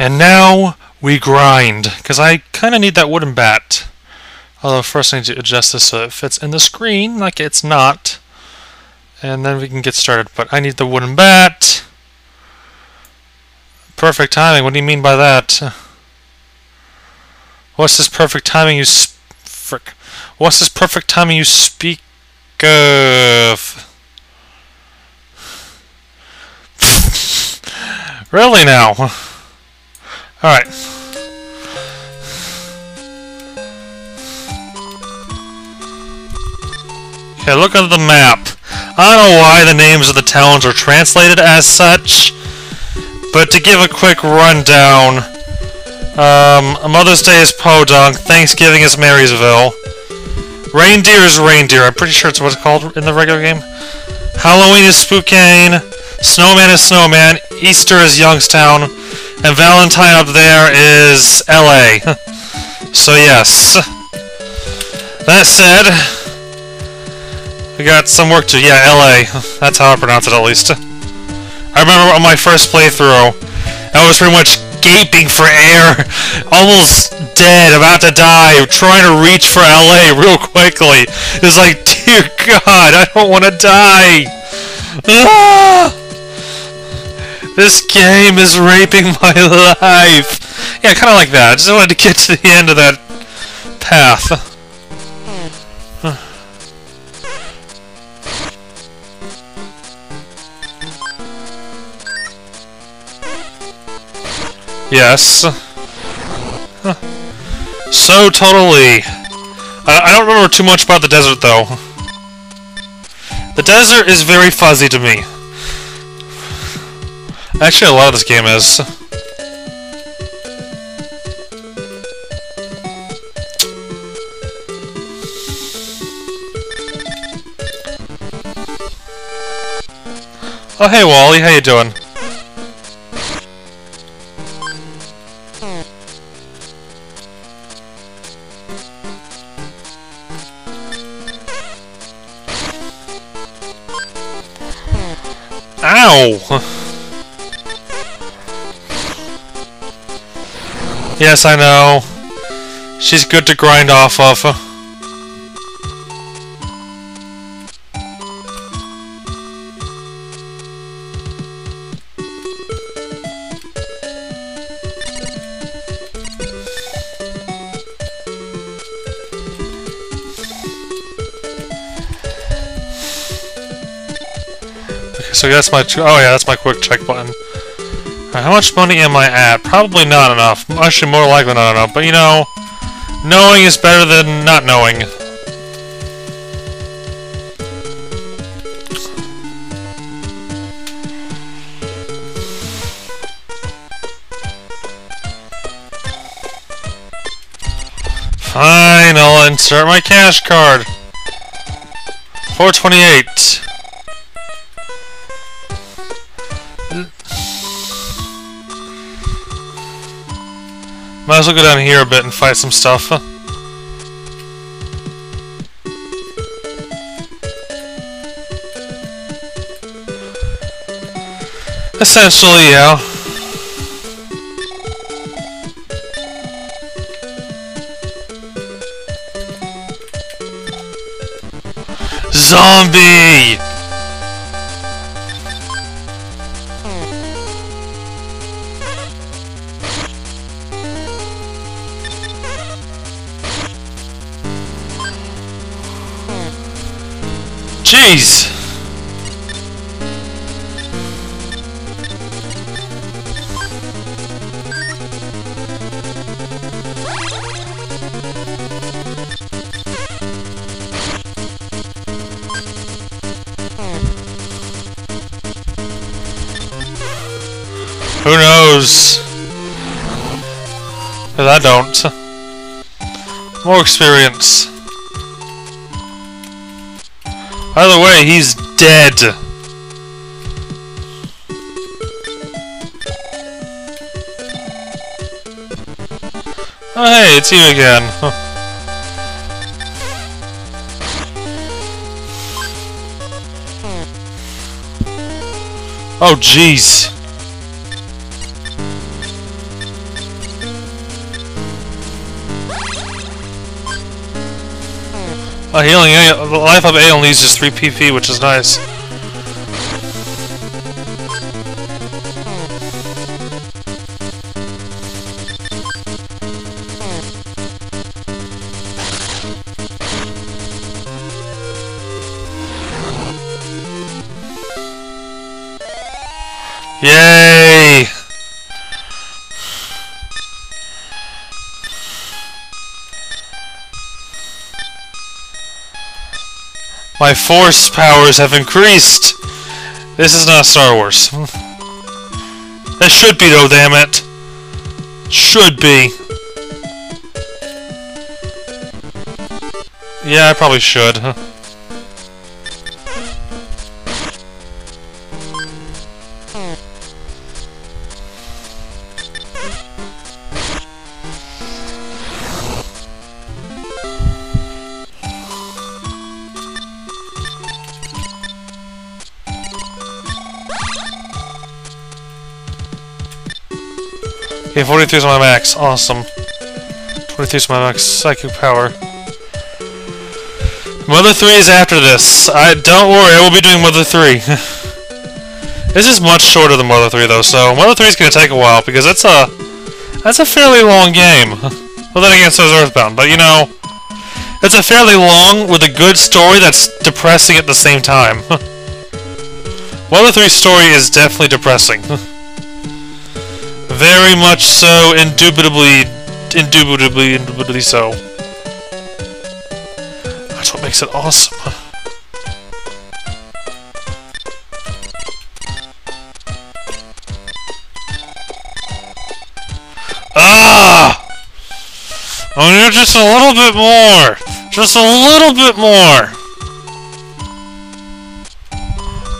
And now we grind, because I kind of need that wooden bat. Although first I need to adjust this so it fits in the screen like it's not. And then we can get started. But I need the wooden bat. Perfect timing. What do you mean by that? What's this perfect timing you frick? What's this perfect timing you speak of? really now? Alright. Okay, look at the map. I don't know why the names of the towns are translated as such, but to give a quick rundown, um, Mother's Day is Podunk, Thanksgiving is Merrysville, Reindeer is Reindeer, I'm pretty sure it's what it's called in the regular game, Halloween is Spokane, Snowman is Snowman, Easter is Youngstown, and Valentine up there is LA. so yes. That said, we got some work to... Yeah, LA. That's how I pronounce it, at least. I remember on my first playthrough, I was pretty much gaping for air, almost dead, about to die, trying to reach for LA real quickly. It's like, dear God, I don't want to die! Ah! This game is raping my life! Yeah, kind of like that. I just wanted to get to the end of that path. Yes. Huh. So totally. I, I don't remember too much about the desert, though. The desert is very fuzzy to me. Actually, a lot of this game is. Oh, hey, Wally. How you doing? Ow! yes, I know. She's good to grind off of. so that's my... Oh yeah, that's my quick check button. How much money am I at? Probably not enough. Actually, more likely not enough. But you know, knowing is better than not knowing. Fine, I'll insert my cash card. 428. Might as well go down here a bit and fight some stuff. Huh? Essentially, yeah. More experience. By the way, he's dead. Oh hey, it's you again. oh jeez. A healing the life of A only uses 3 PP, which is nice. Yay! My force powers have increased! This is not Star Wars. Hmm. It should be though, damn it! Should be. Yeah, I probably should. Okay, 43 is my max. Awesome. 23 is my max psychic power. Mother 3 is after this. I Don't worry, I will be doing Mother 3. this is much shorter than Mother 3 though, so Mother 3 is going to take a while because that's a that's a fairly long game. well then again, so is Earthbound, but you know, it's a fairly long with a good story that's depressing at the same time. Mother 3's story is definitely depressing. Very much so, indubitably, indubitably, indubitably so. That's what makes it awesome. Ah! I need just a little bit more! Just a little bit more!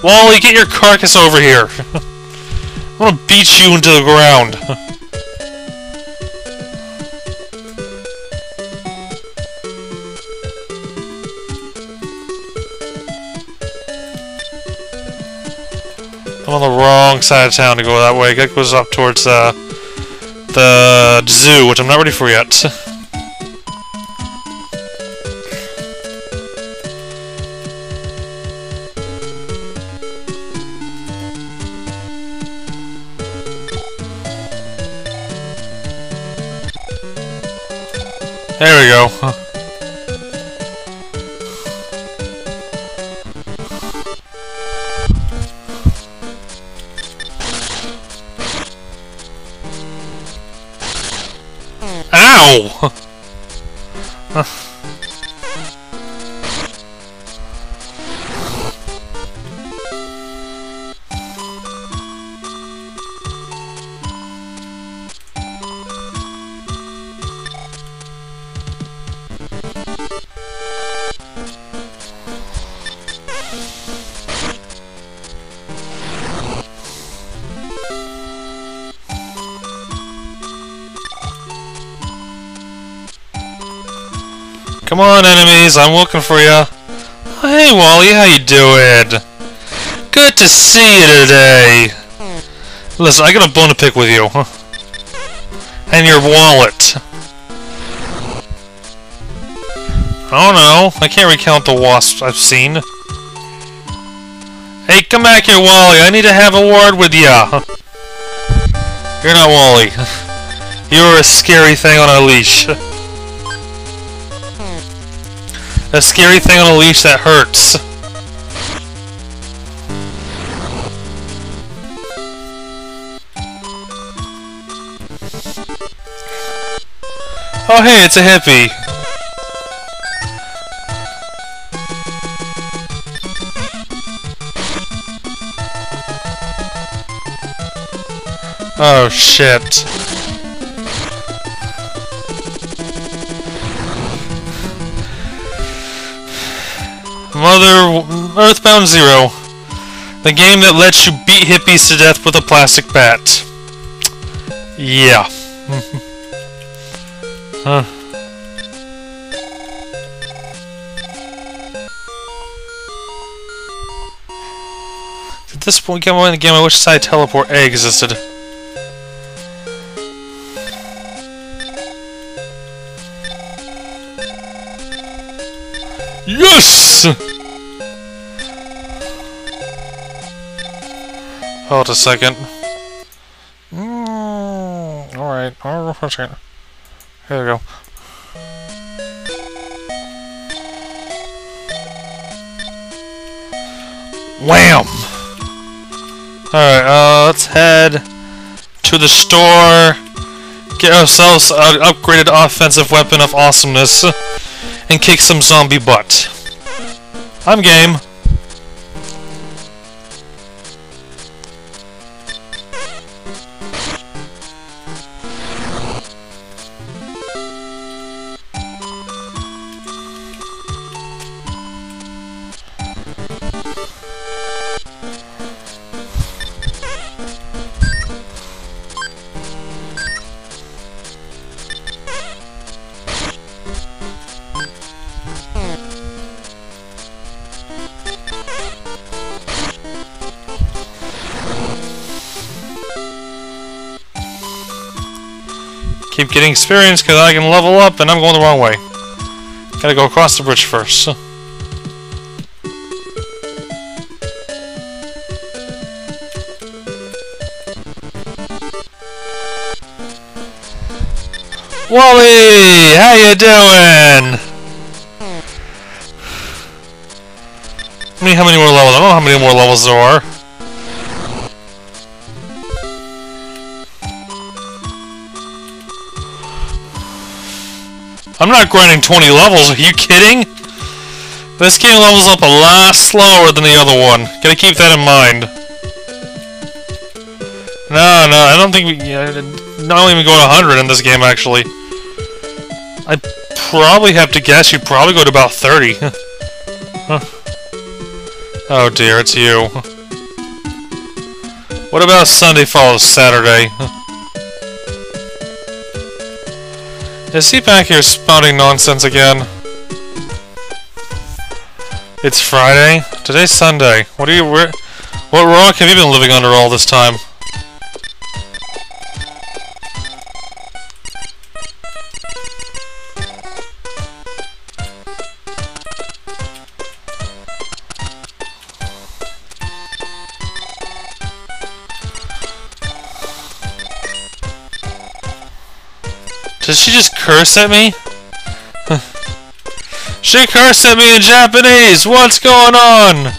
Wally, get your carcass over here! I'm gonna beat you into the ground. I'm on the wrong side of town to go that way. That goes up towards uh, the zoo, which I'm not ready for yet. Ow! Come on, enemies, I'm looking for you. Oh, hey, Wally, how you doing? Good to see you today. Listen, I got a bone to pick with you. huh? And your wallet. Oh, I don't know. I can't recount the wasps I've seen. Hey, come back here, Wally. I need to have a word with ya. You're not Wally. You're a scary thing on a leash. A scary thing on a leash that hurts. Oh hey, it's a hippie! Oh shit. Mother Earthbound Zero. The game that lets you beat hippies to death with a plastic bat. Yeah. huh. At this point in the game, I wish side teleport A existed. Yes! Hold a second. Mm, Alright, hold a second. Here we go. Wham! Alright, uh, let's head to the store, get ourselves an upgraded offensive weapon of awesomeness, and kick some zombie butt. I'm game. Getting experience because I can level up and I'm going the wrong way. Gotta go across the bridge first. Wally! How you doing? I mean, how many more levels? I don't know how many more levels there are. I'm not grinding 20 levels, are you kidding? This game levels up a lot slower than the other one. Gotta keep that in mind. No, no, I don't think we... Not even go to 100 in this game, actually. I probably have to guess you probably go to about 30. huh. Oh dear, it's you. What about Sunday follows Saturday? Is he back here spouting nonsense again? It's Friday? Today's Sunday. What are you... Where, what rock have you been living under all this time? Did she just curse at me? she cursed at me in Japanese! What's going on?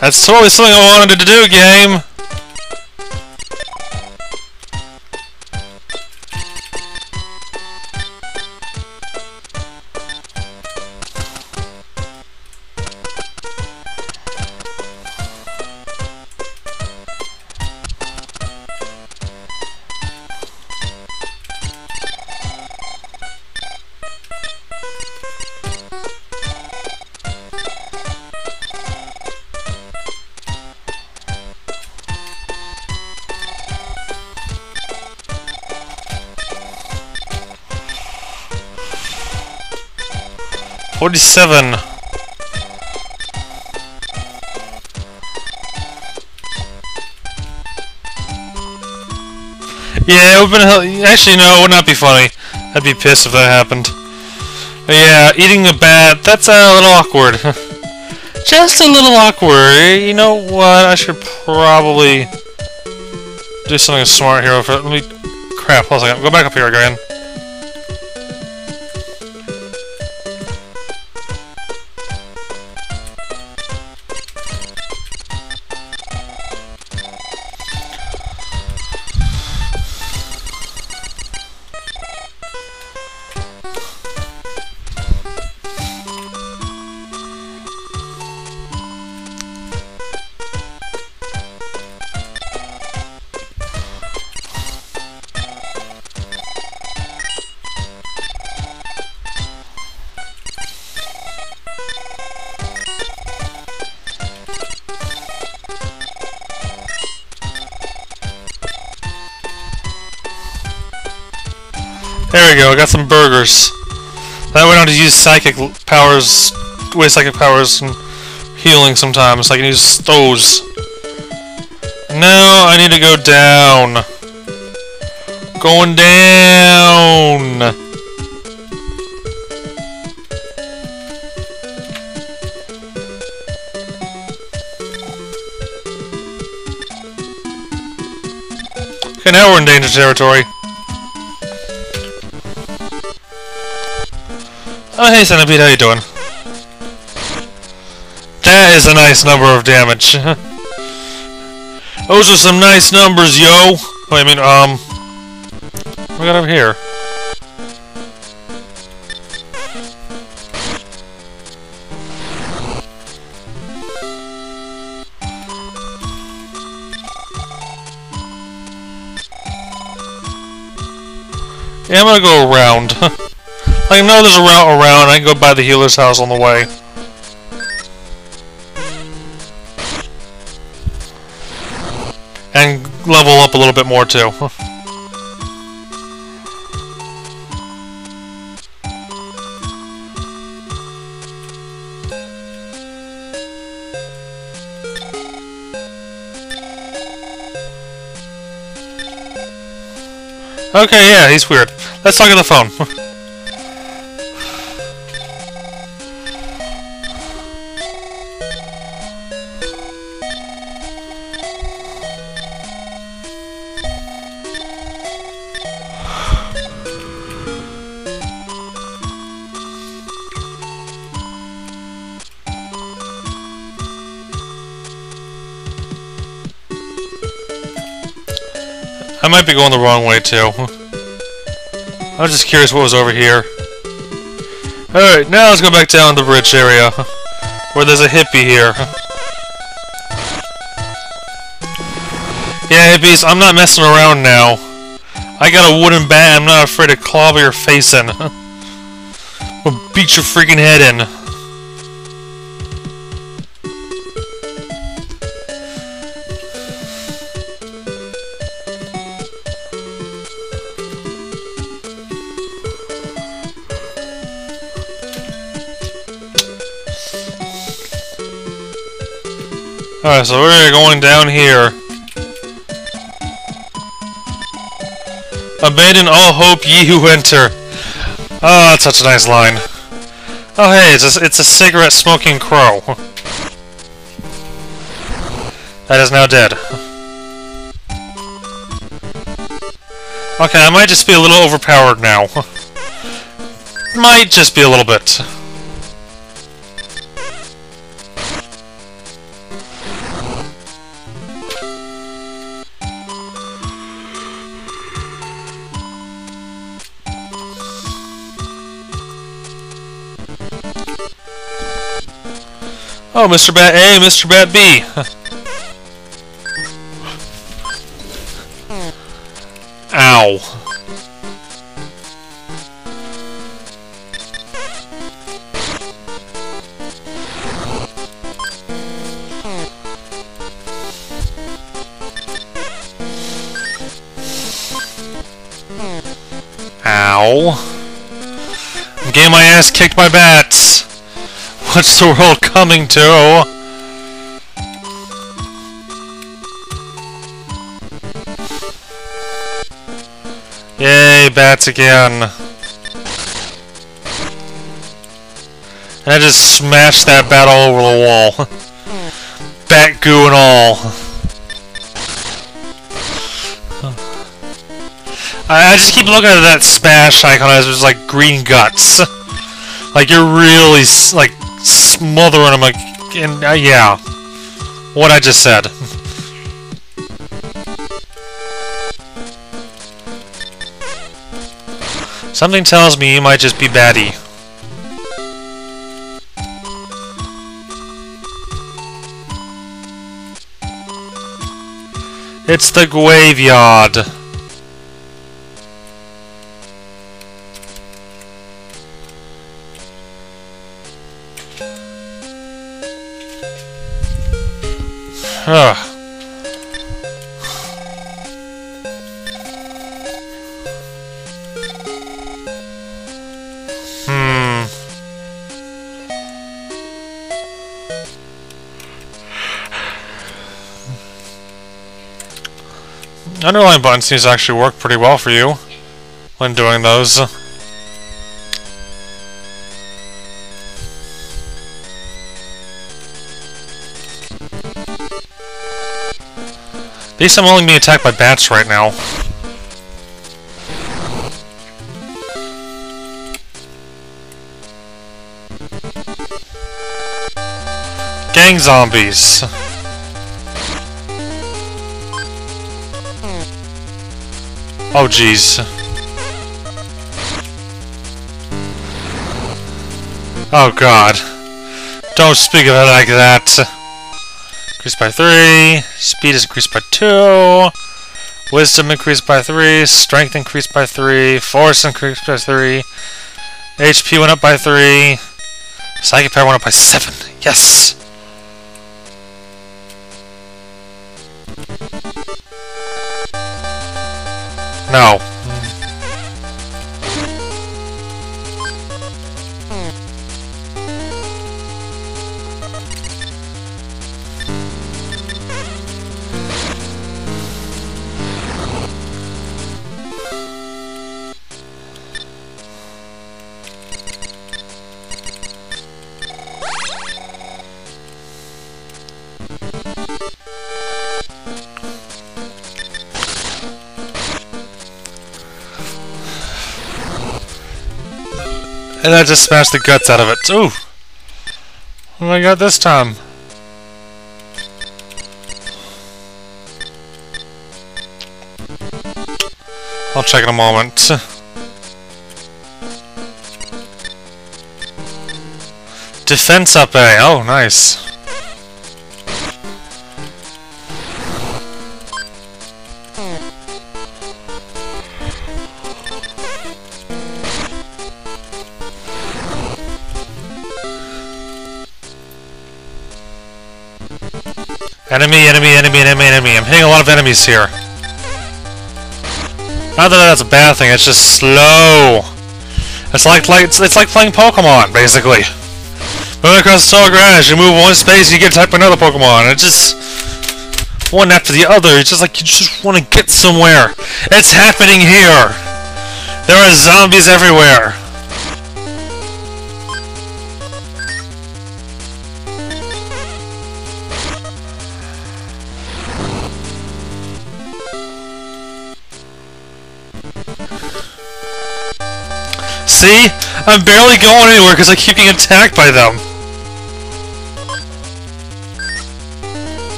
That's totally something I wanted to do, game! Forty-seven. Yeah, it would have been actually no, it would not be funny. I'd be pissed if that happened. But yeah, eating a bat, that's a little awkward. Just a little awkward. You know what? I should probably do something smart here. Let me crap. Hold on a second. Go back up here again. That way I don't have to use psychic powers, waste psychic powers and healing sometimes. I can use those. Now I need to go down. Going down! Okay, now we're in danger territory. Oh, hey, Centipede, how you doing? That is a nice number of damage. Those are some nice numbers, yo! Wait, I mean, um... We got over here? Yeah, I'm gonna go around. I know there's a route around, I can go by the healer's house on the way. And level up a little bit more too. Okay, yeah, he's weird. Let's talk on the phone. I might be going the wrong way, too. I was just curious what was over here. Alright, now let's go back down the bridge area. Where there's a hippie here. Yeah, hippies, I'm not messing around now. I got a wooden bat, I'm not afraid to clobber your face in. We'll beat your freaking head in. So we're going down here. Abandon all hope ye who enter. Ah, oh, that's such a nice line. Oh hey, it's a, it's a cigarette smoking crow. That is now dead. Okay, I might just be a little overpowered now. might just be a little bit. Mr. Bat A, Mr. Bat B. Ow. Ow. I'm getting my ass kicked by bats. What's the world coming to? Yay, bats again. And I just smashed that bat all over the wall. bat goo and all. I, I just keep looking at that smash icon as it's like green guts. like you're really like smothering him and uh, yeah, what I just said. Something tells me you might just be batty. It's the graveyard. Ugh. Hmm. Underline button seems to actually work pretty well for you when doing those. At least I'm only being attacked by bats right now. Gang zombies. Oh jeez. Oh god. Don't speak of it like that. Increased by 3. Speed is increased by 2. Wisdom increased by 3. Strength increased by 3. Force increased by 3. HP went up by 3. Psychic power went up by 7. Yes! No. And I just smashed the guts out of it. Ooh! What do I got this time? I'll check in a moment. Defense up A. Oh, nice. Enemy, enemy, enemy, enemy, enemy. I'm hitting a lot of enemies here. Not that that's a bad thing, it's just slow. It's like, like it's, it's like playing Pokemon, basically. Moving across the tall grass, you move one space, you get attacked by another Pokemon. It's just one after the other. It's just like you just want to get somewhere. It's happening here. There are zombies everywhere. See? I'm barely going anywhere because I keep getting attacked by them.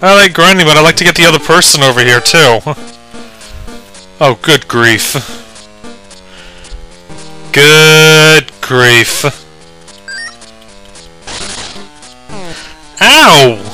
I like grinding, but I like to get the other person over here, too. oh, good grief. Good grief. Ow!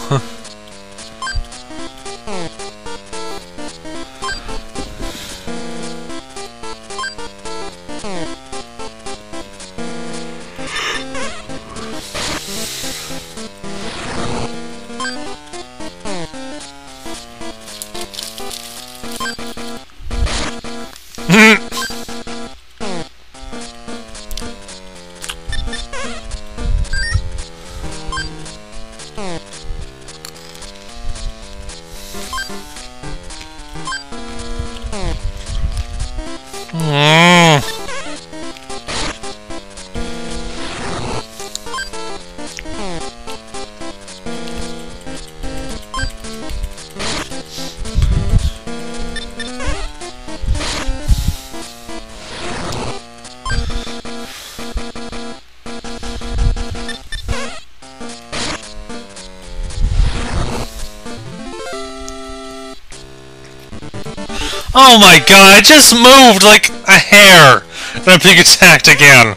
Oh my god, I just moved like a hair! And I'm being attacked again!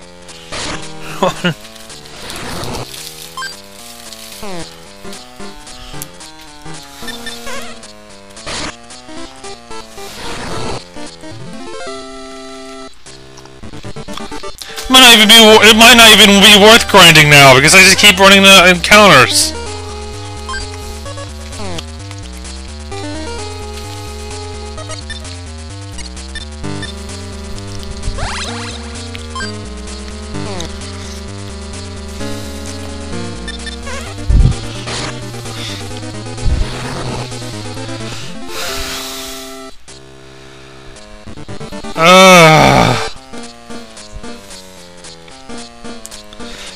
might not even be it might not even be worth grinding now because I just keep running the encounters.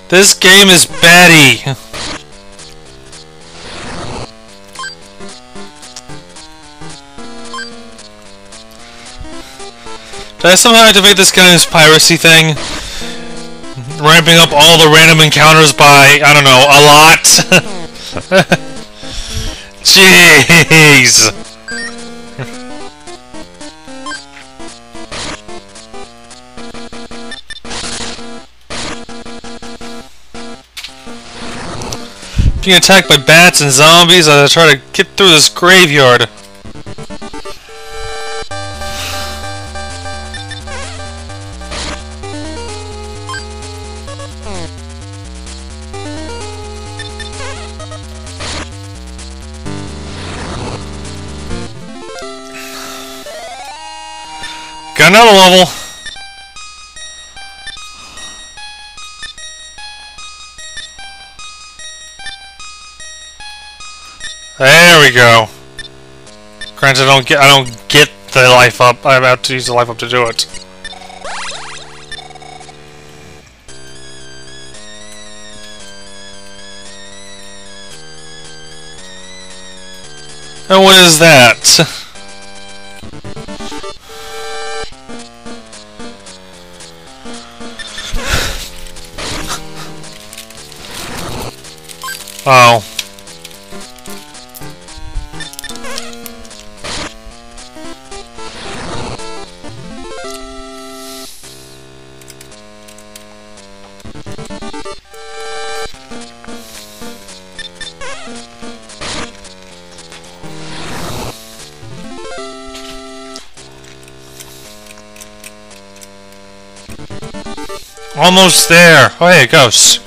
This game is batty. Did I somehow activate this guy's piracy thing? Ramping up all the random encounters by, I don't know, a lot? Jeez! Being attacked by bats and zombies as I try to get through this graveyard. Got another level. Go. Granted, I don't get I don't get the life up. I'm about to use the life up to do it. And what is that? Oh. Almost there. Oh, hey, ghosts.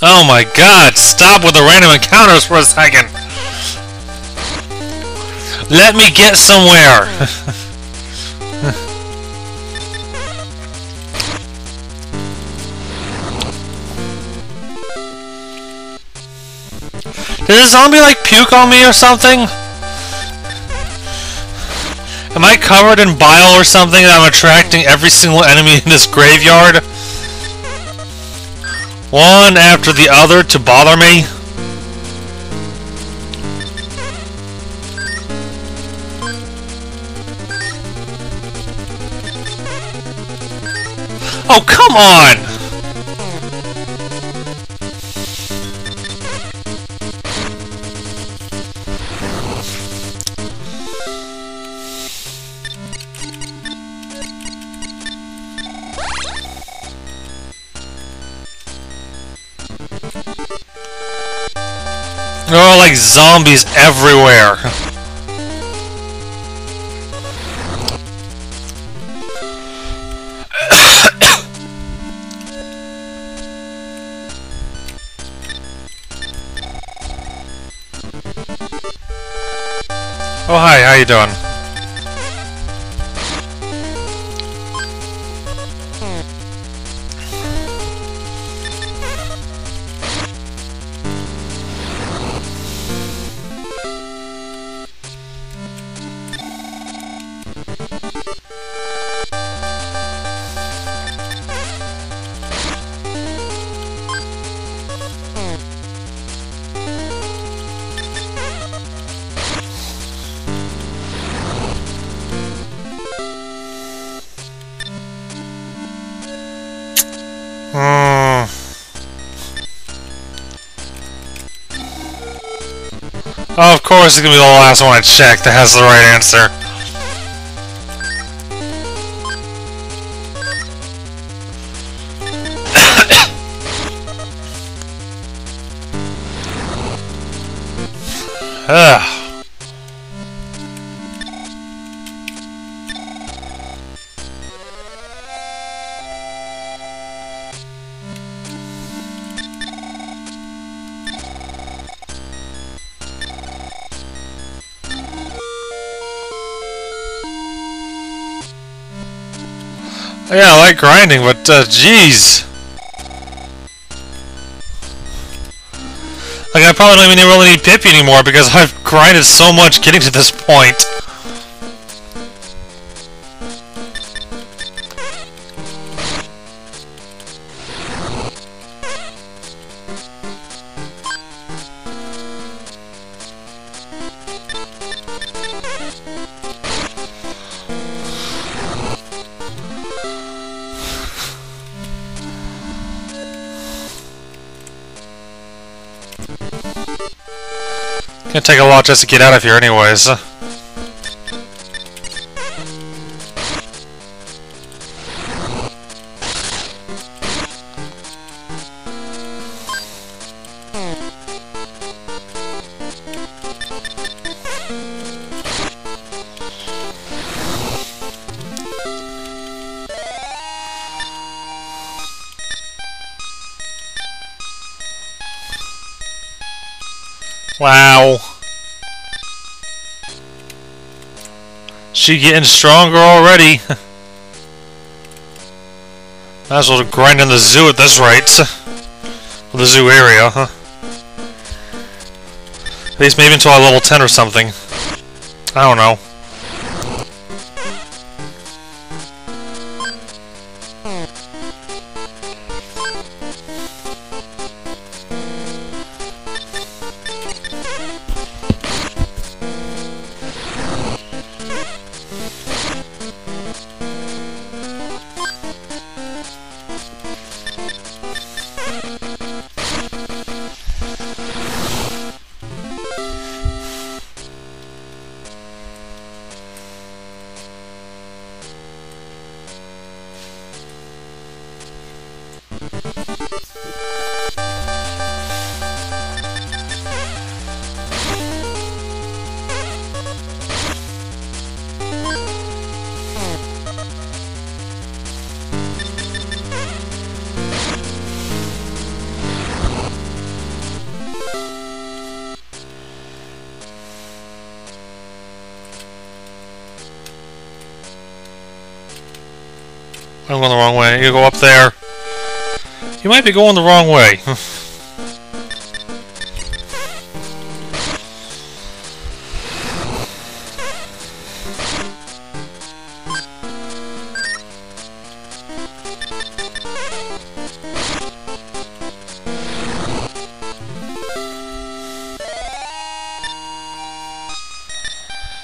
Oh my god, stop with the random encounters for a second! Let me get somewhere! zombie like puke on me or something? Am I covered in bile or something that I'm attracting every single enemy in this graveyard? One after the other to bother me? Oh, come on! Zombies everywhere. oh hi, how you doing? Course it's gonna be the last one I check that has the right answer. Ugh. Ah. Yeah, I like grinding, but uh, jeez. Like, I probably don't even really need Pippi anymore because I've grinded so much getting to this point. Take a lot just to get out of here anyways. Wow. She getting stronger already. Might as well grind in the zoo at this rate. the zoo area, huh? At least maybe until I level 10 or something. I don't know. I'm going the wrong way. You go up there. You might be going the wrong way.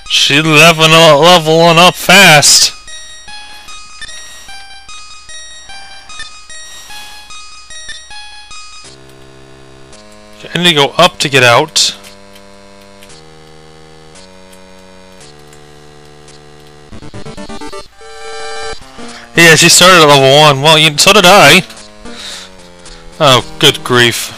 She's leveling up, leveling up fast. Need to go up to get out. Yeah, she started at level 1. Well, you, so did I. Oh, good grief.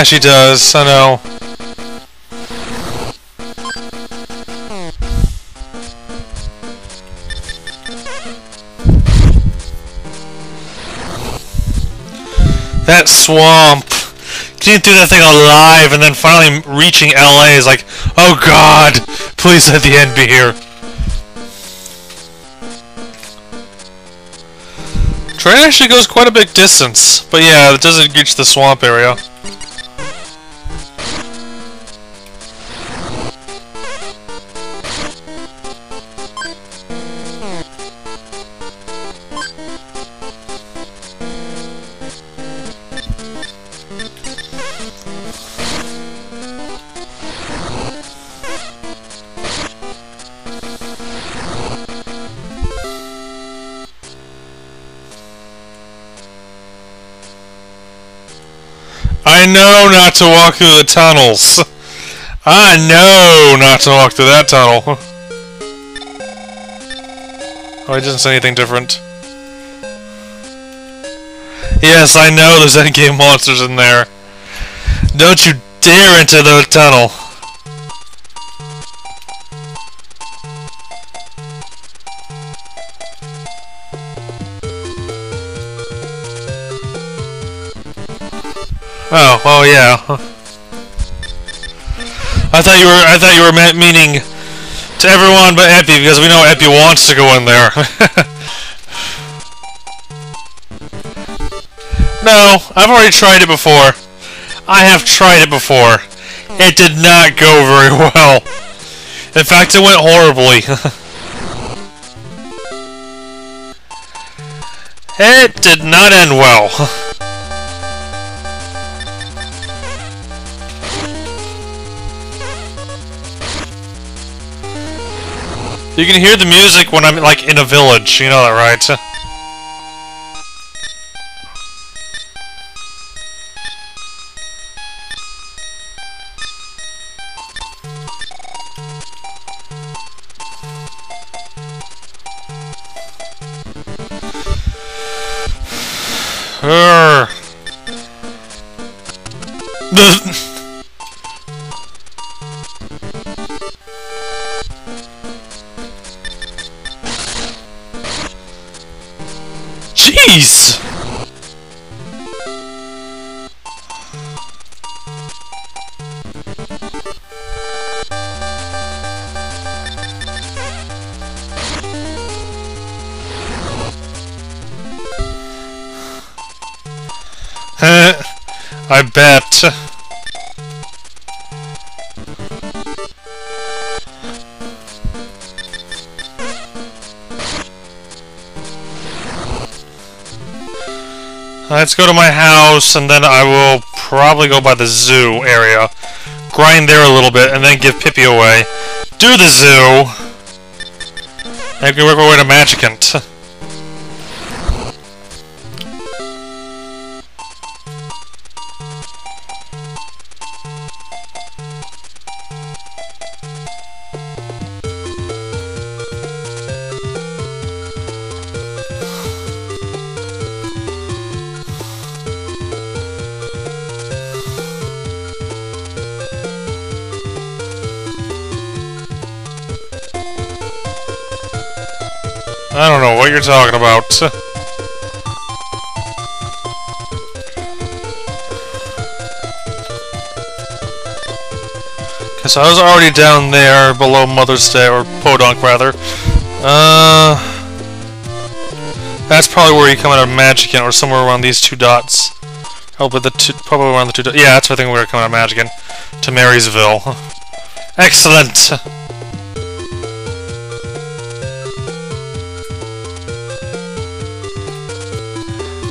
Yeah, she does. I know. That swamp. Getting through that thing alive and then finally reaching LA is like, oh god, please let the end be here. Train actually goes quite a big distance, but yeah, it doesn't reach the swamp area. Know not to walk through the tunnels. I know not to walk through that tunnel. Oh, I didn't say anything different. Yes, I know there's endgame monsters in there. Don't you dare enter the tunnel. Oh, oh yeah. I thought you were I thought you were meaning to everyone but Epi because we know Epi wants to go in there. no, I've already tried it before. I have tried it before. It did not go very well. In fact, it went horribly. it did not end well. You can hear the music when I'm, like, in a village, you know that, right? Let's go to my house, and then I will probably go by the zoo area. Grind there a little bit, and then give Pippi away. Do the zoo! We work our way to Magicant. I don't know what you're talking about. Cause I was already down there below Mother's Day, or Podunk rather. Uh, that's probably where you come out of Magicant, or somewhere around these two dots. Probably the two, probably around the two dots. Yeah, that's where I think we were coming out of Magicant. To Merrysville. Excellent!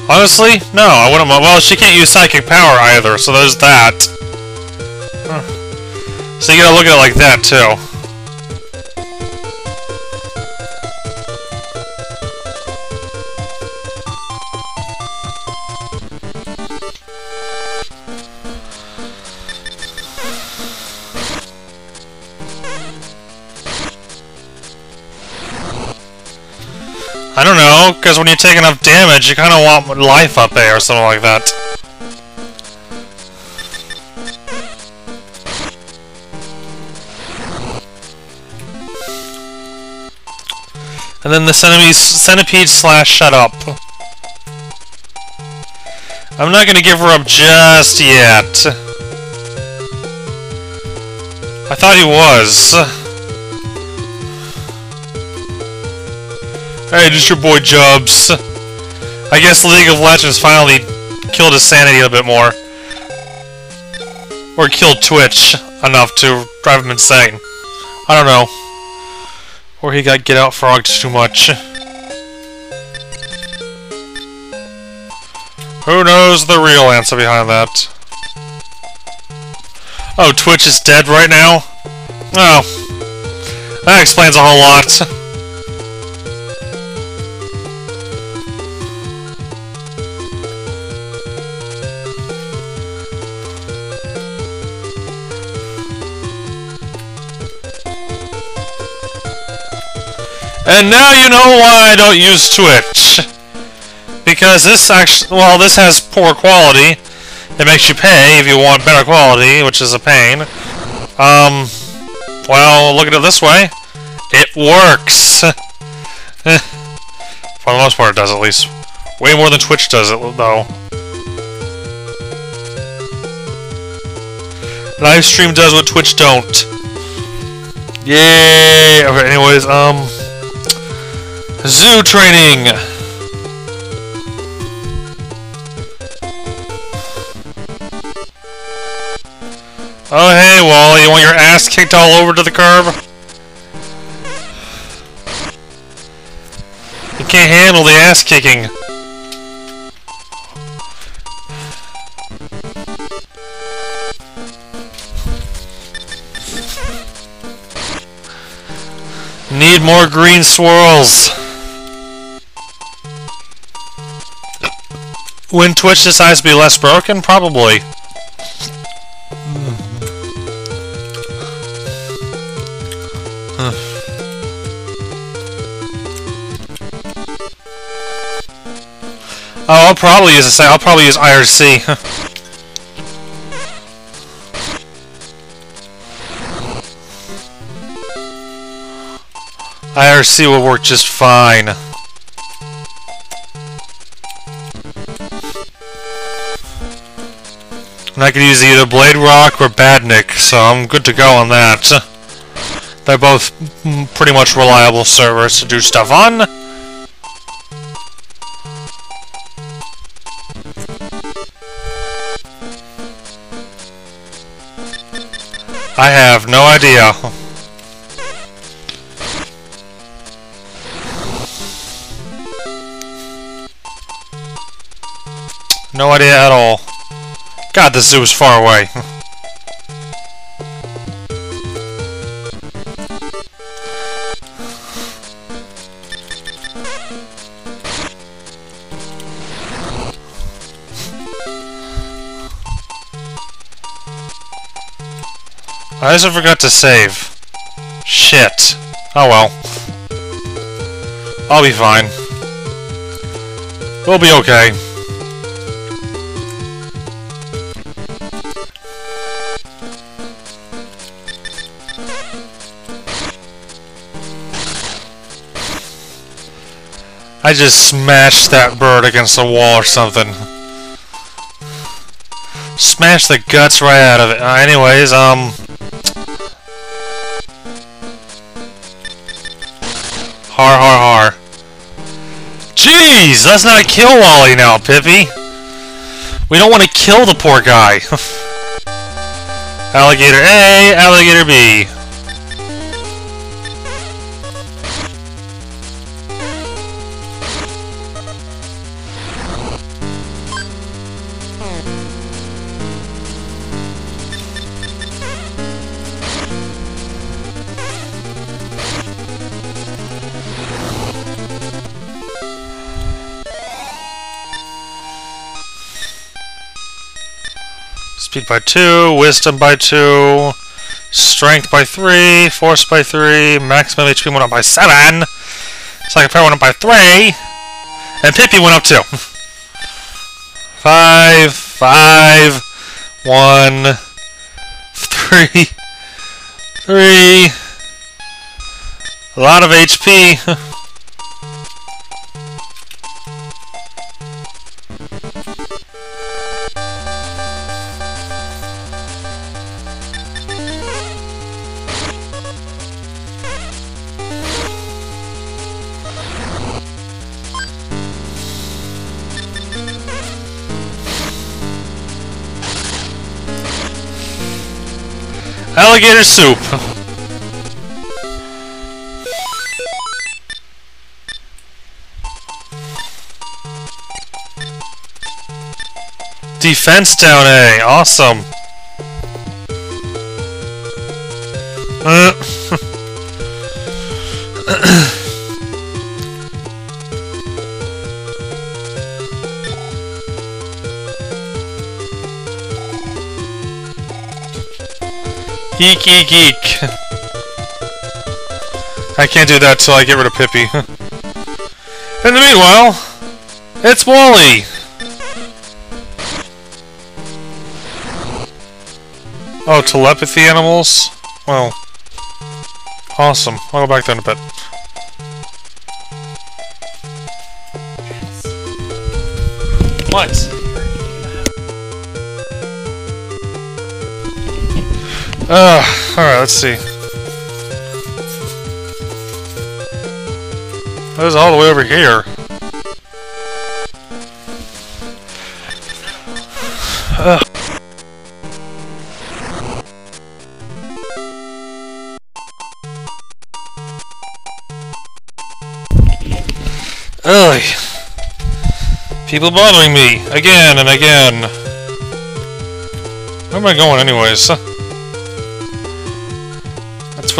Honestly, no, I wouldn't Well, she can't use psychic power either, so there's that. Huh. So you gotta look at it like that, too. Take enough damage, you kind of want life up there or something like that. And then the centipede, centipede slash shut up. I'm not gonna give her up just yet. I thought he was. Hey, just your boy Jubs. I guess League of Legends finally killed his sanity a bit more. Or killed Twitch enough to drive him insane. I don't know. Or he got get out frogged too much. Who knows the real answer behind that? Oh, Twitch is dead right now? Oh. That explains a whole lot. And now you know why I don't use Twitch. Because this actually, well, this has poor quality. It makes you pay if you want better quality, which is a pain. Um, well, look at it this way. It works! For the most part, it does, at least. Way more than Twitch does it, though. Live stream does what Twitch don't. Yay! Okay, anyways, um... Zoo training! Oh hey, Wally, you want your ass kicked all over to the curb? You can't handle the ass kicking. Need more green swirls. When Twitch decides to be less broken? Probably. Oh, I'll probably use a I'll probably use IRC. IRC will work just fine. And I could use either Blade Rock or Badnik, so I'm good to go on that. They're both pretty much reliable servers to do stuff on. I have no idea. No idea at all. God, this zoo is far away. I also forgot to save. Shit. Oh well. I'll be fine. We'll be okay. I just smashed that bird against the wall or something. Smash the guts right out of it. Uh, anyways, um... Har har har. Jeez! Let's not kill Wally now, Pippi! We don't want to kill the poor guy. alligator A, alligator B. by 2, Wisdom by 2, Strength by 3, Force by 3, Maximum HP went up by 7, Psychic Power went up by 3, and Pippi went up too. 5, 5, 1, 3, 3, a lot of HP. Alligator soup! Defense down A, awesome! Geek, geek, geek. I can't do that till I get rid of Pippi. In the meanwhile, it's Wally! Oh, telepathy animals? Well, awesome. I'll go back there in a bit. What? Uh, alright, let's see. That is all the way over here. Ugh. Ugh. People bothering me again and again. Where am I going anyways?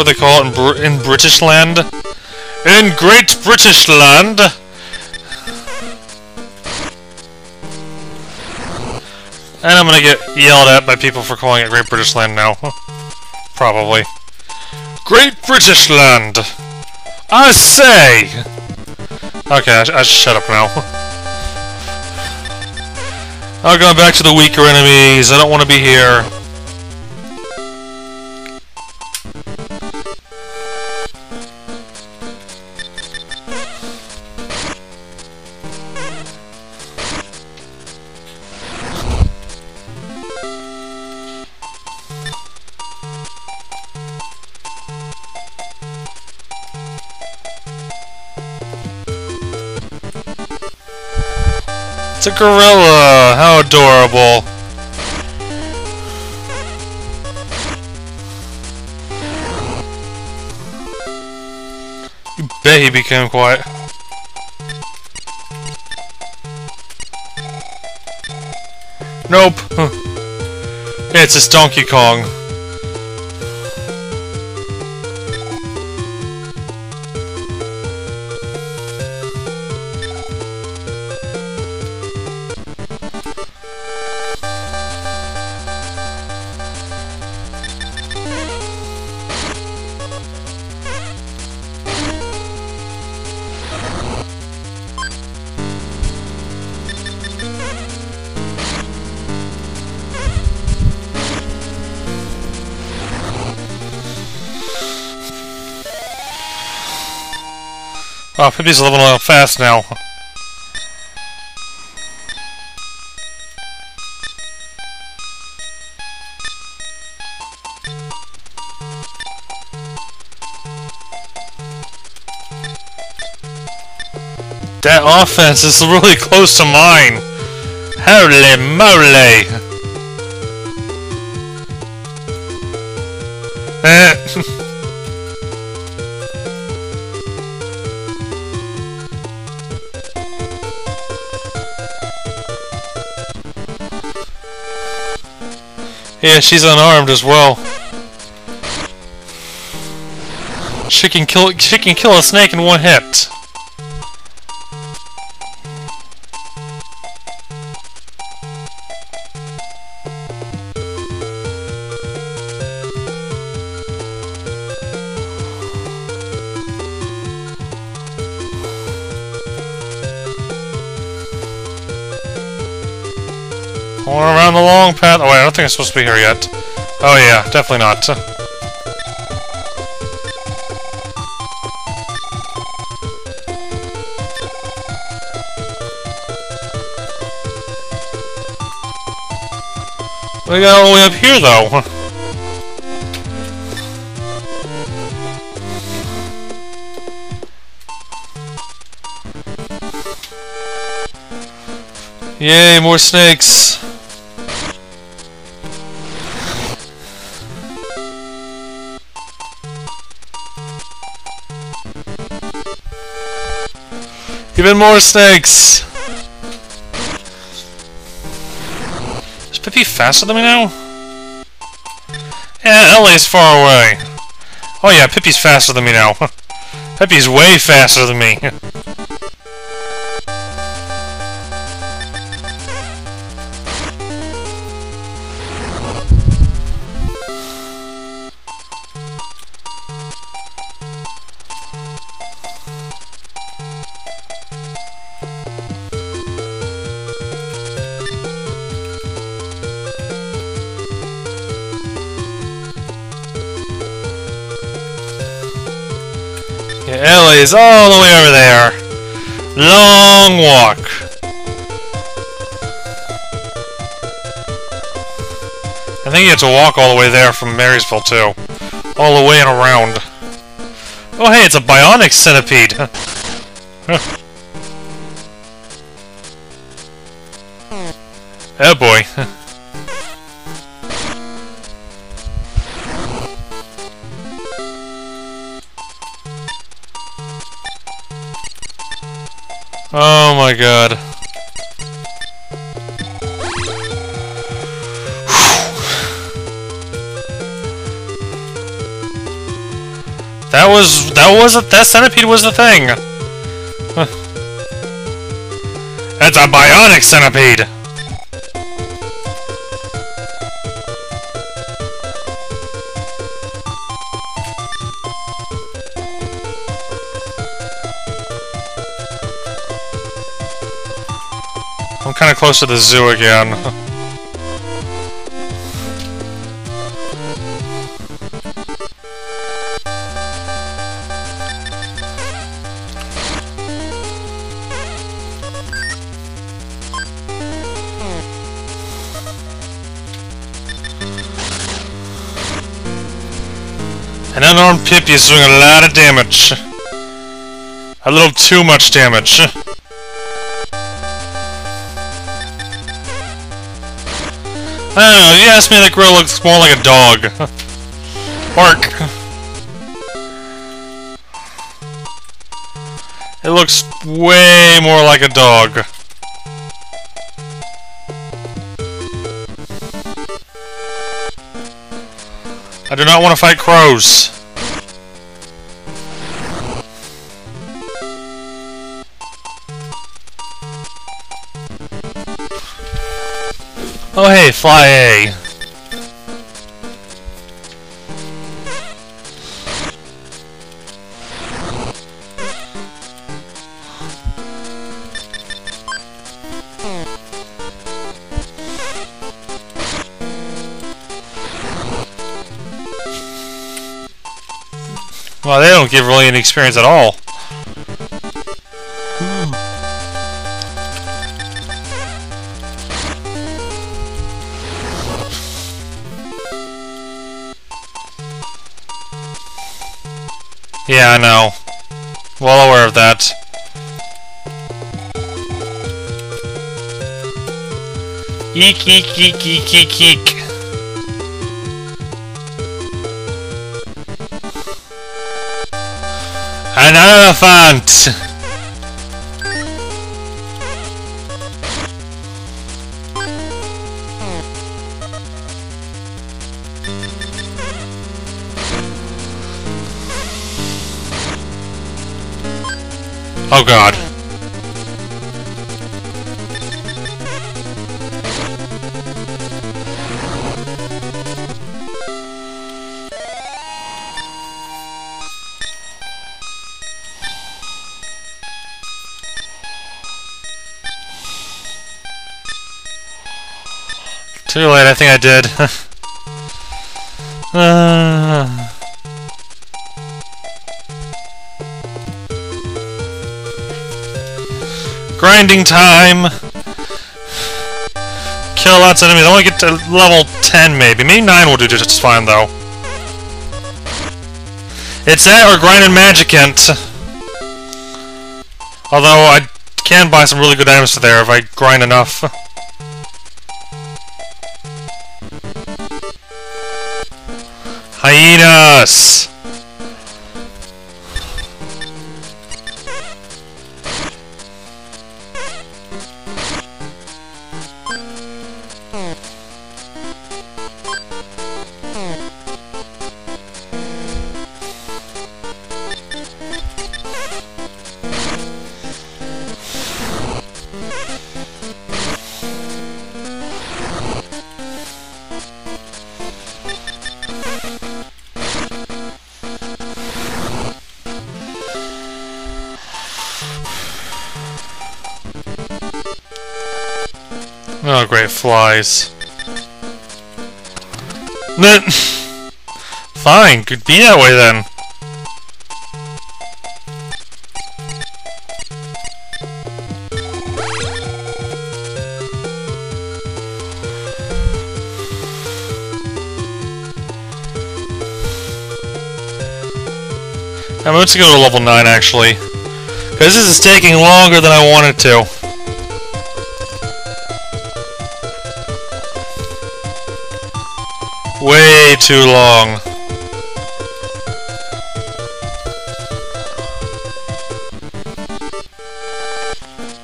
What they call it in, Br in British land. In Great British land! And I'm gonna get yelled at by people for calling it Great British Land now. Probably. Great British Land! I say! Okay, I, sh I shut up now. I'll go back to the weaker enemies. I don't want to be here. It's a gorilla! How adorable! You bet he became quiet. Nope. it's just Donkey Kong. Pippi's leveling up fast now. That offense is really close to mine. Holy moly! Yeah, she's unarmed as well. She can kill she can kill a snake in one hit. Think I'm supposed to be here yet. Oh yeah, definitely not. We got all the way up here though. Yay, more snakes! More snakes! Is Pippi faster than me now? Yeah, Ellie's far away. Oh yeah, Pippi's faster than me now. Pippi's way faster than me. all the way over there. Long walk. I think you have to walk all the way there from Merrysville, too. All the way and around. Oh, hey, it's a bionic centipede! oh boy. God. That was that was a, that centipede was the thing. That's a bionic centipede. I'm kind of close to the zoo again. An unarmed Pippi is doing a lot of damage. A little too much damage. I don't know, you asked me that grill looks more like a dog. Bark. It looks way more like a dog. I do not want to fight crows. Oh hey, fly A. Well, they don't give really any experience at all. Yeah, I know. Well aware of that. Eek, eek, eek, eek, eek, eek. An elephant! God. Too late, I think I did. uh... Grinding time! Kill lots of enemies. I want to get to level 10, maybe. Maybe 9 will do just fine, though. It's that or grinding Magicant. Although, I can buy some really good items there if I grind enough. Hyenas! guys. Fine, could be that way then. I'm going to go to level 9 actually. Because this is taking longer than I wanted to. Too long.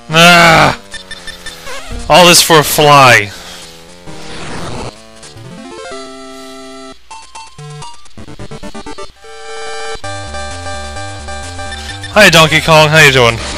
Ah! All this for a fly. Hi Donkey Kong, how you doing?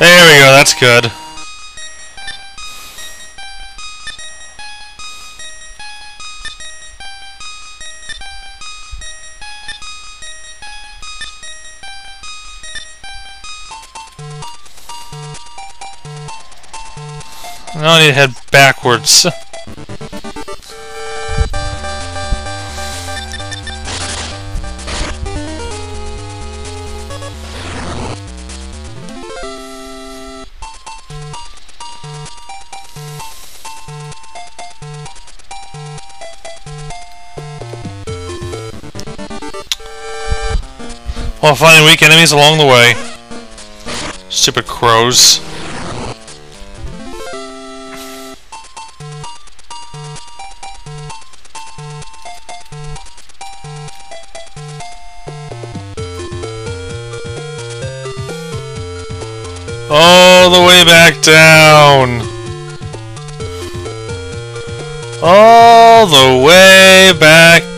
There we go, that's good. Now I need to head backwards. While finding weak enemies along the way. Stupid crows. All the way back down. All the way back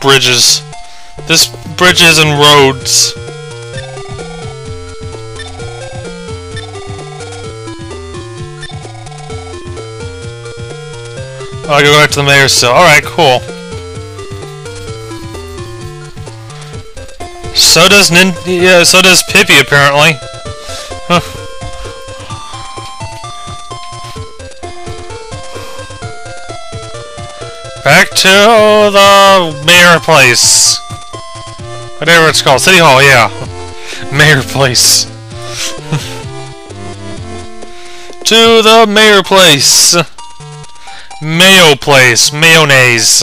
bridges. This bridges and roads. Oh, I go back to the mayor's cell. Alright, cool. So does Nin- yeah, so does Pippi, apparently. Huh. To the mayor place. Whatever it's called. City Hall, yeah. Mayor place. to the mayor place. Mayo place. Mayonnaise.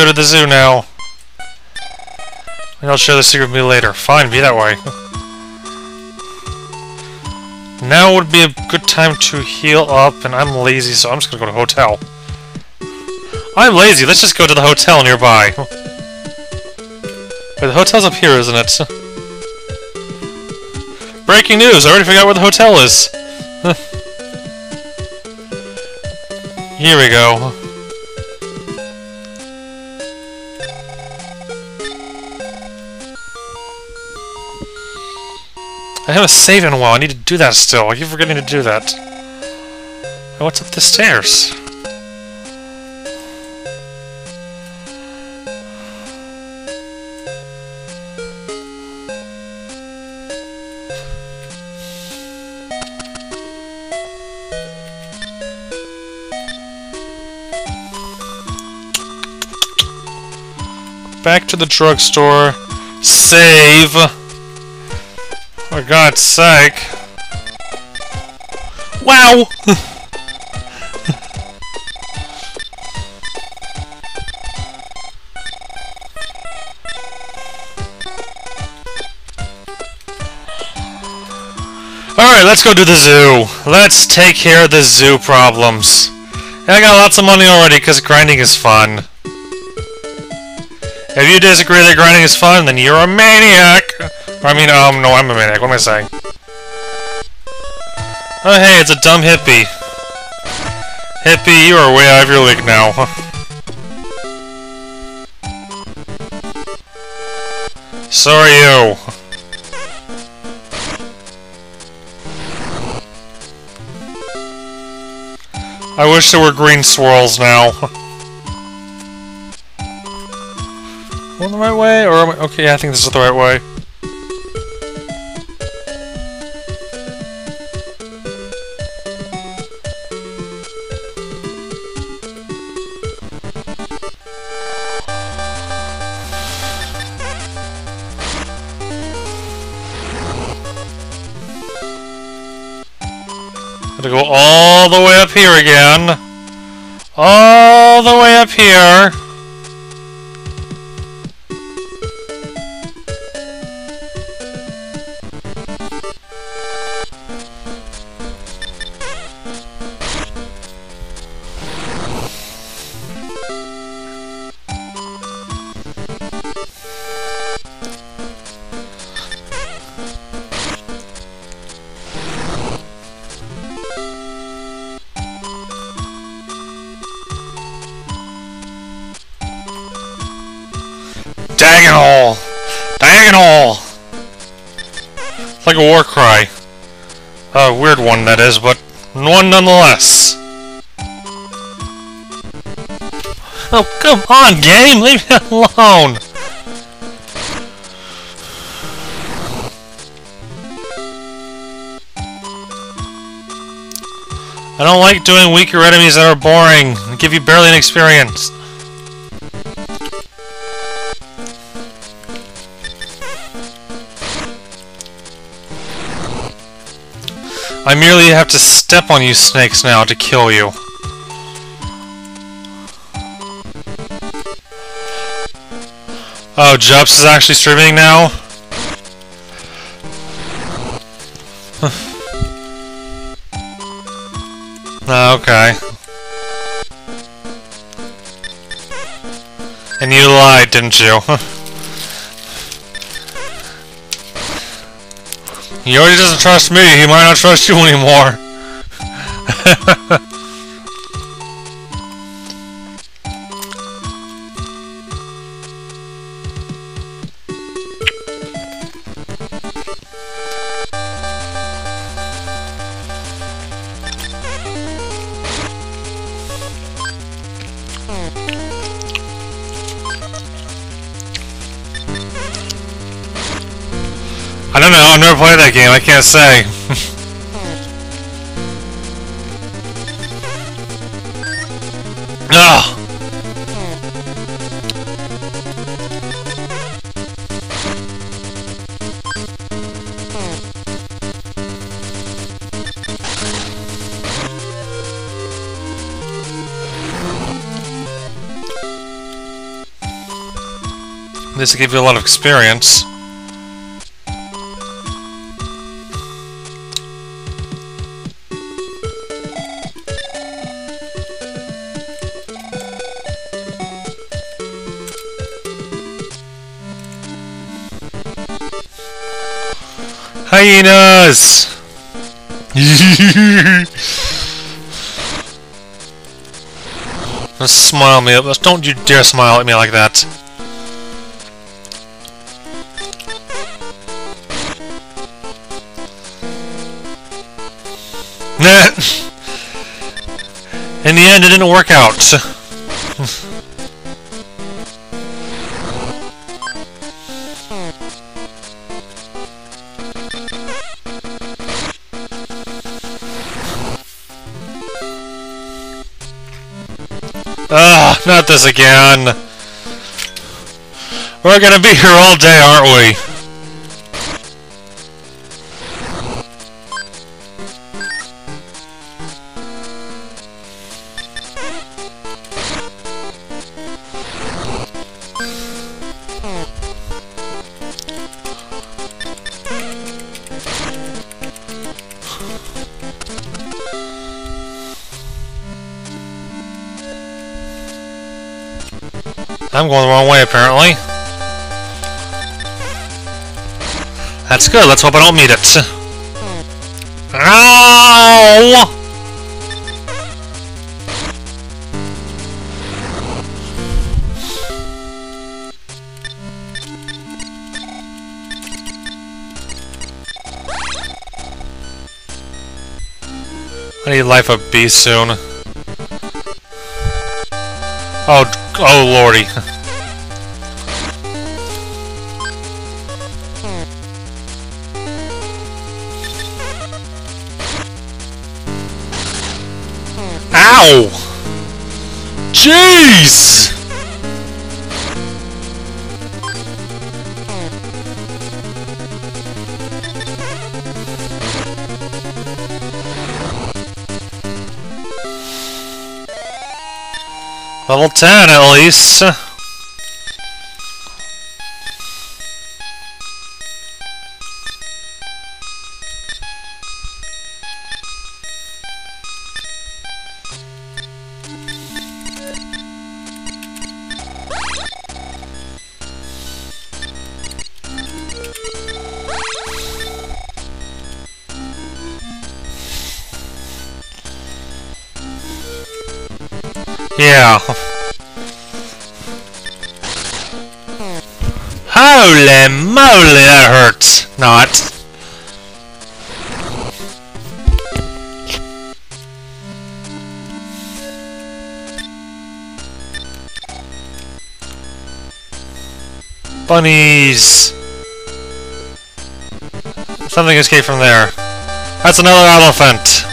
Go to the zoo now. And I'll share the secret with me later. Fine, be that way. Now would be a good time to heal up, and I'm lazy, so I'm just gonna go to hotel. I'm lazy, let's just go to the hotel nearby. Wait, the hotel's up here, isn't it? Breaking news! I already forgot where the hotel is! here we go. Haven't saved in a while. I need to do that still. I keep forgetting to do that. Oh, what's up the stairs? Back to the drugstore. Save! For God's sake. Wow! Alright, let's go to the zoo. Let's take care of the zoo problems. I got lots of money already because grinding is fun. If you disagree that grinding is fun, then you're a maniac! I mean, um, no, I'm a maniac. What am I saying? Oh, hey, it's a dumb hippie. Hippie, you are way out of your league now. so are you. I wish there were green swirls now. Going the right way? Or am I... Okay, I think this is the right way. All the way up here again. All the way up here. Nonetheless. Oh, come on, game! Leave me alone! I don't like doing weaker enemies that are boring. They give you barely an experience. I merely have to step on you snakes now to kill you. Oh, Jups is actually streaming now? Oh, okay. And you lied, didn't you? He already doesn't trust me, he might not trust you anymore. Played that game, I can't say. Ugh! Ah! This will give you a lot of experience. Hyenas! Just smile me up. Don't you dare smile at me like that. In the end, it didn't work out. This again. We're gonna be here all day, aren't we? Going the wrong way, apparently. That's good, let's hope I don't meet it. Ow! I need life of beast soon. Oh, Oh, lordy. Ow! Jeez! Level 10 at least. Bunnies! Something escaped from there. That's another elephant!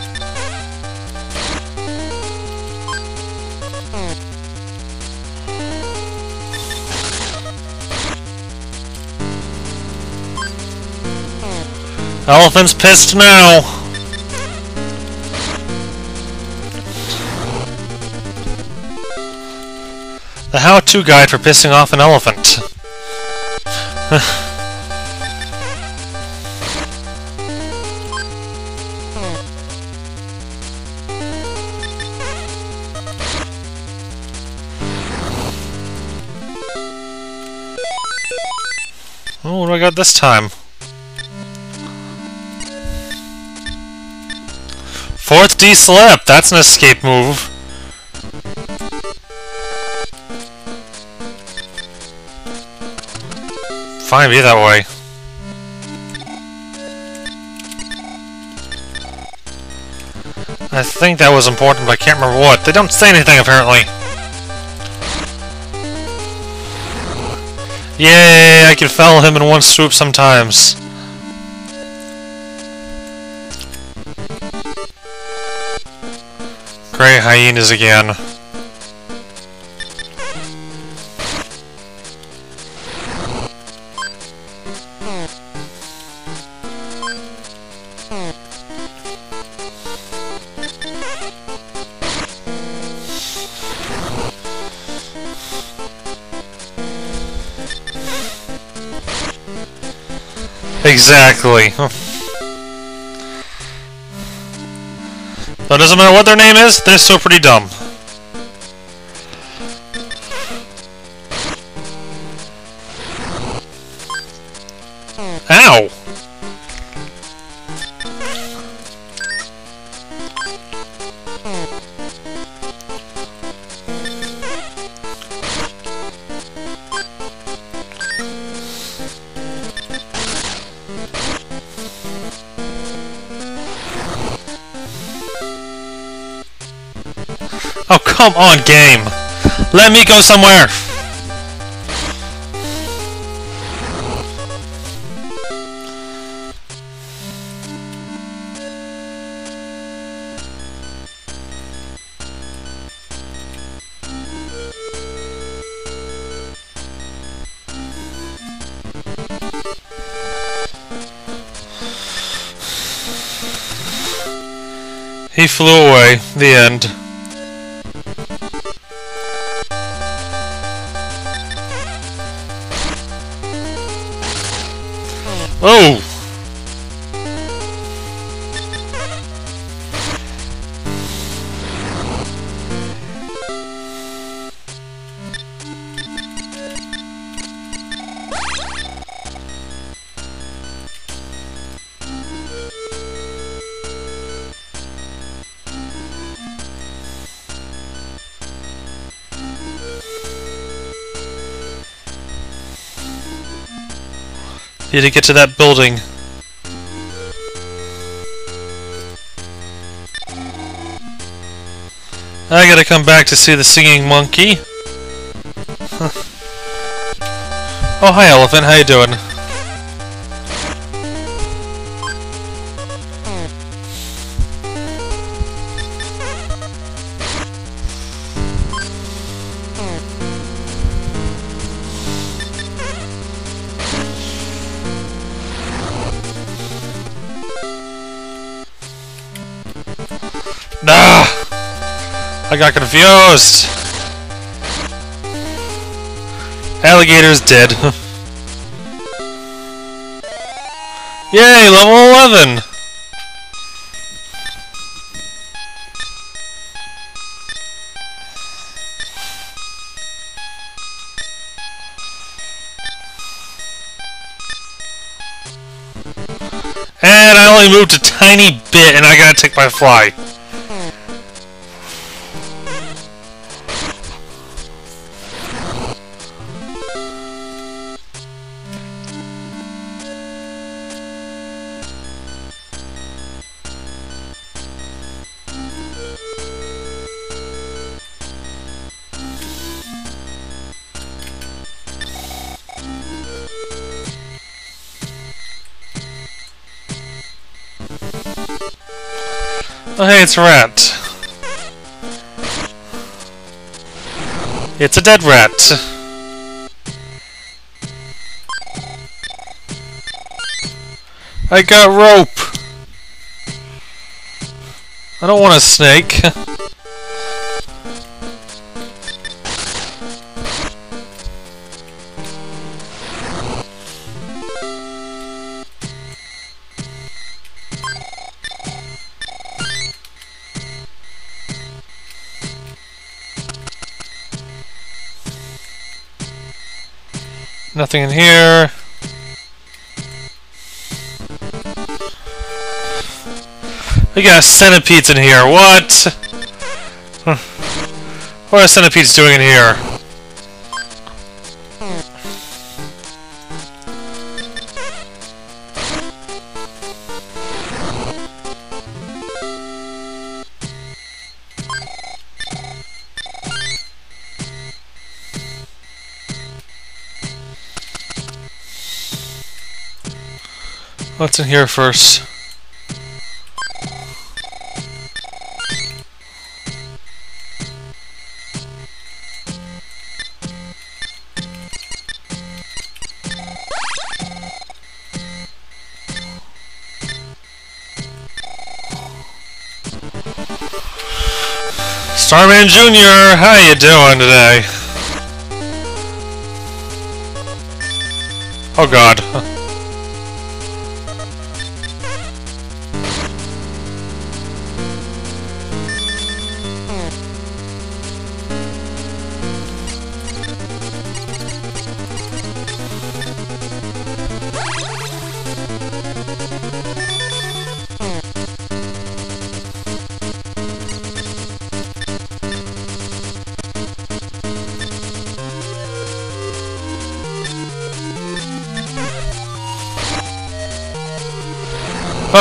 Elephant's pissed now. The how-to guide for pissing off an elephant. oh, what do I got this time? Fourth D slip! That's an escape move. Fine, be that way. I think that was important, but I can't remember what. They don't say anything, apparently. Yay! I can fell him in one swoop sometimes. Great hyenas again. Exactly. It doesn't matter what their name is, they're still pretty dumb. Come on, game! Let me go somewhere! He flew away. The end. Need to get to that building. I gotta come back to see the singing monkey. oh, hi, elephant. How you doing? I got confused! Alligator's dead. Yay, level 11! And I only moved a tiny bit and I gotta take my fly. It's a rat. It's a dead rat. I got rope. I don't want a snake. Nothing in here. We got centipedes in here. What? What are centipedes doing in here? What's in here first? Starman Jr., how you doing today? Oh god.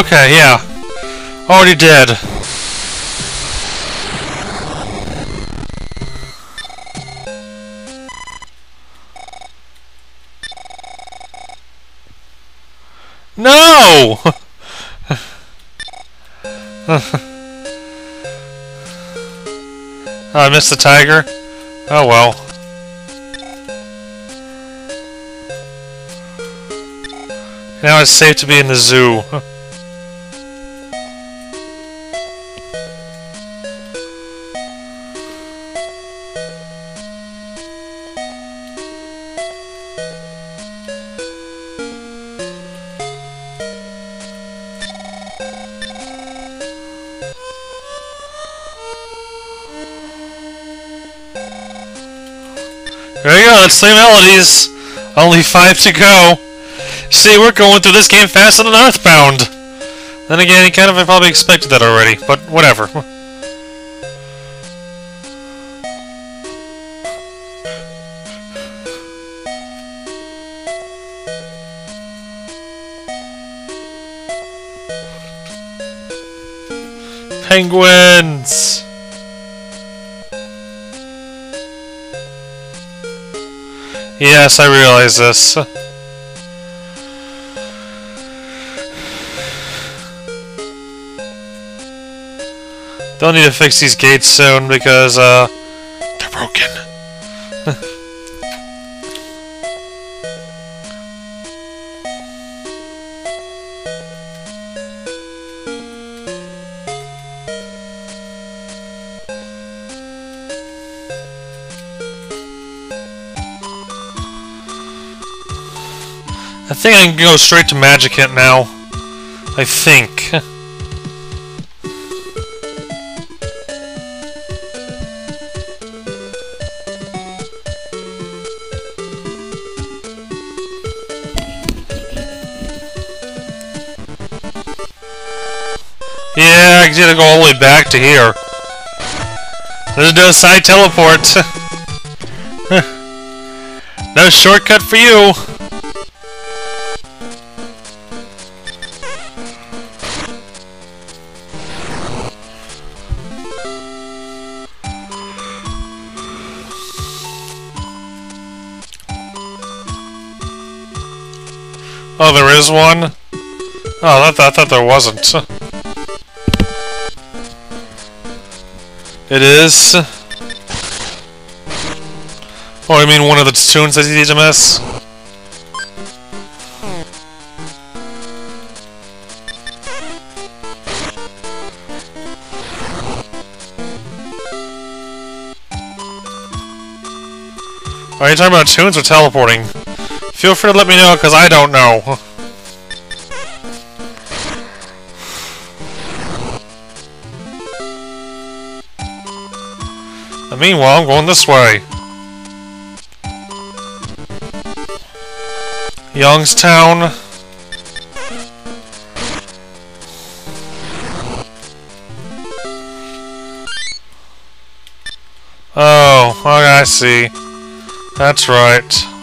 Okay, yeah. Already dead. No! Oh, I missed the tiger? Oh well. Now it's safe to be in the zoo. Play melodies. Only five to go. See, we're going through this game faster than Earthbound. Then again, you kind of I probably expected that already, but whatever. Penguins! Yes, I realize this. Don't need to fix these gates soon because, uh, they're broken. Think I can go straight to Magicant now. I think. Yeah, I gotta go all the way back to here. There's no side teleport. no shortcut for you. Is one? Oh, I, th I thought there wasn't. It is? Oh, you mean one of the tunes that you miss? Are you talking about tunes or teleporting? Feel free to let me know, because I don't know. meanwhile, I'm going this way. Youngstown. Oh, okay, I see. That's right.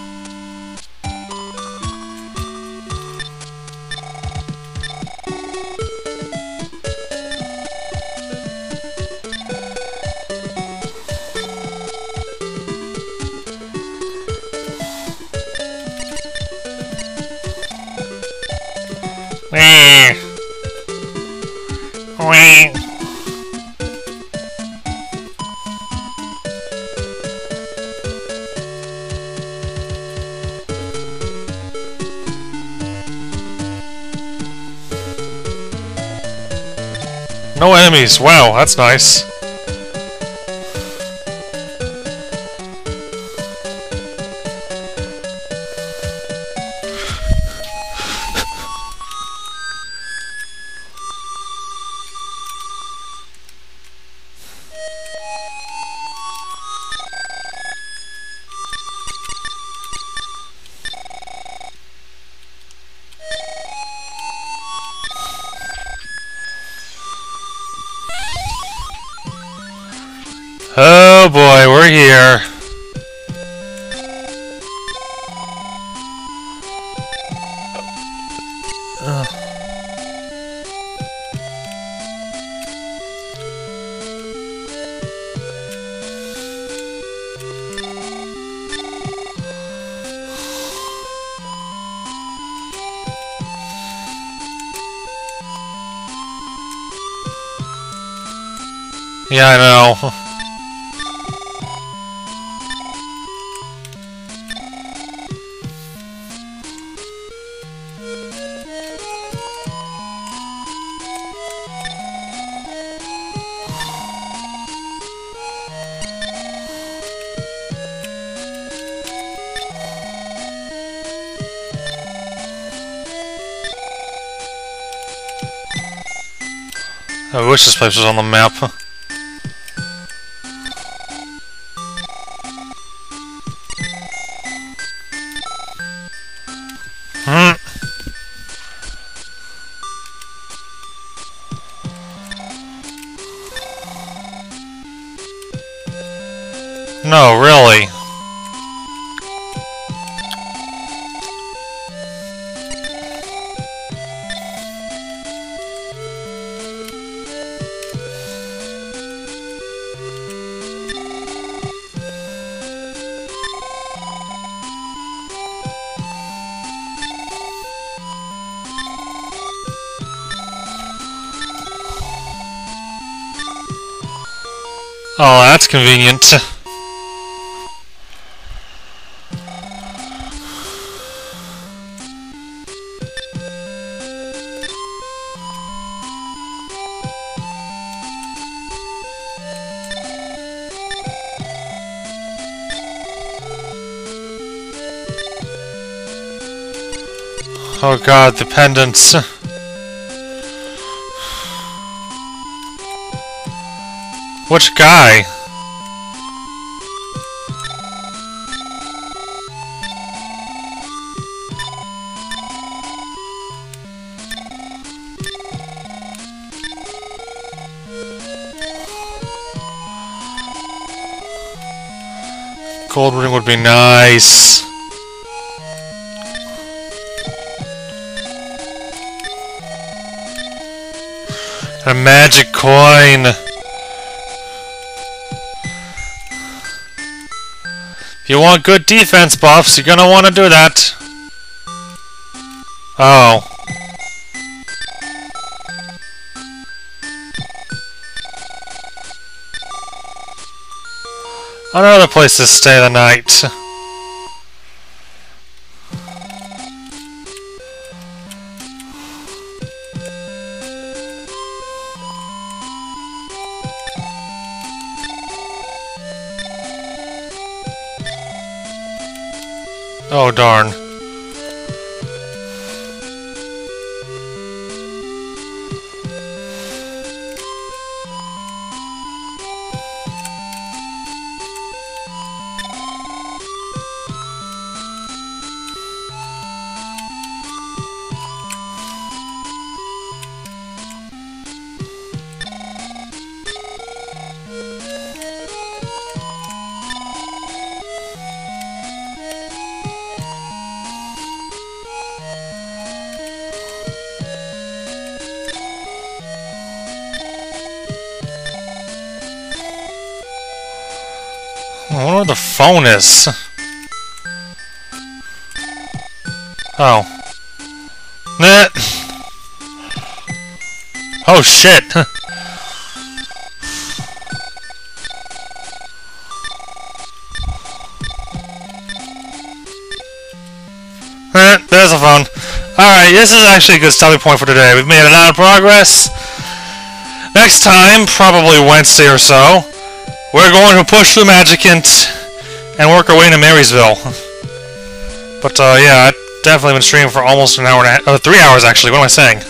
Enemies. Wow, that's nice. Oh boy, we're here. Wish this place was on the map. convenient. Oh god, the pendants. Which guy? Gold ring would be nice. A magic coin. If you want good defense buffs, you're gonna want to do that. Oh. Another place to stay the night. Oh darn. The is. Oh. Nah. Oh shit! There's the phone. Alright, this is actually a good stopping point for today. We've made a lot of progress. Next time, probably Wednesday or so, we're going to push through Magicant and work our way into Merrysville. But, uh, yeah, I've definitely been streaming for almost an hour and a half, uh, three hours actually, what am I saying?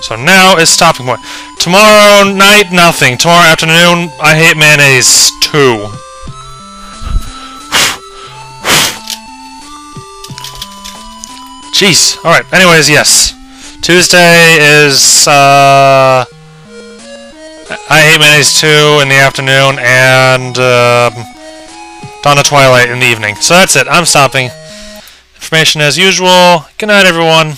So now is stopping point. Tomorrow night, nothing. Tomorrow afternoon, I hate mayonnaise, too. Jeez. Alright, anyways, yes. Tuesday is, uh... I hate mayonnaise too in the afternoon, and, um... Dawn of Twilight in the evening. So that's it. I'm stopping. Information as usual. Good night, everyone.